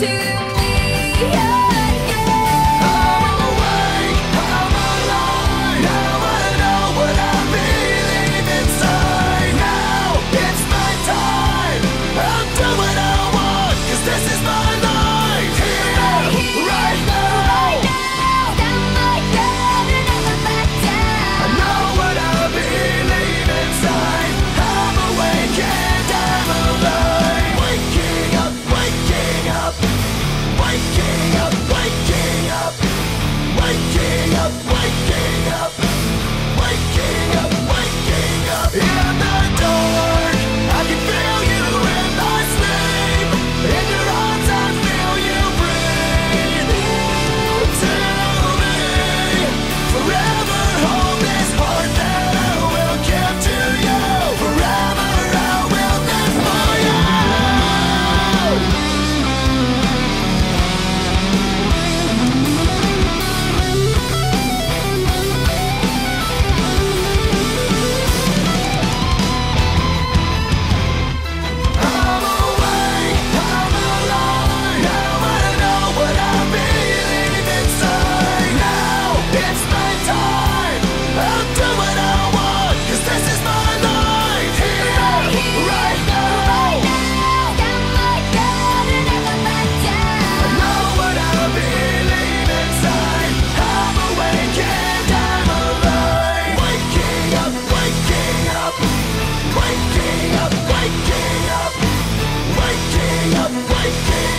to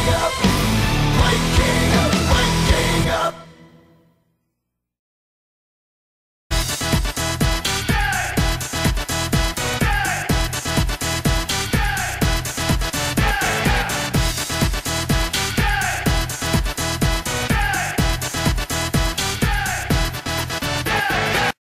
up.